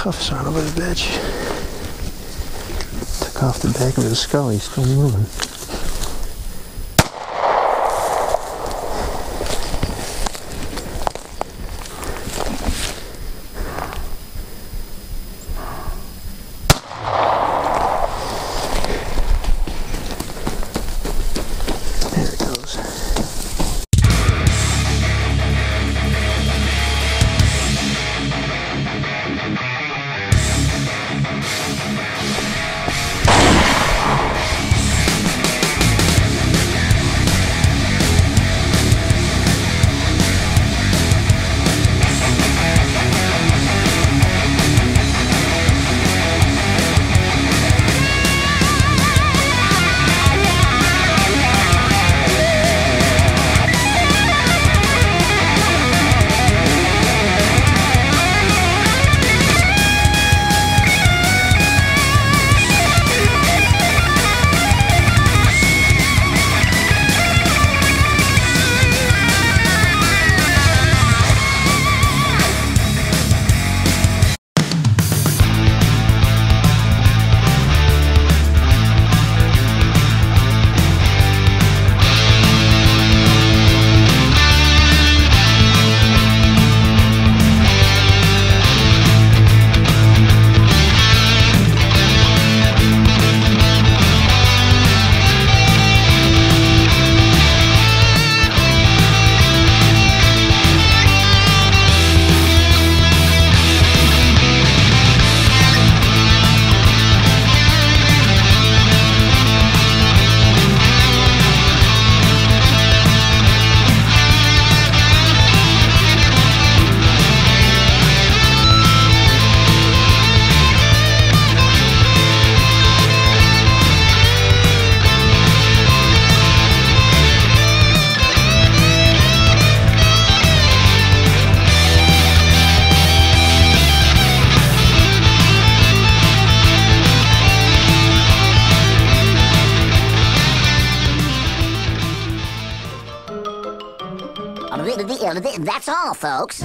Tough son of a bitch. Took off the back of his skull. He's still moving. That's all, folks.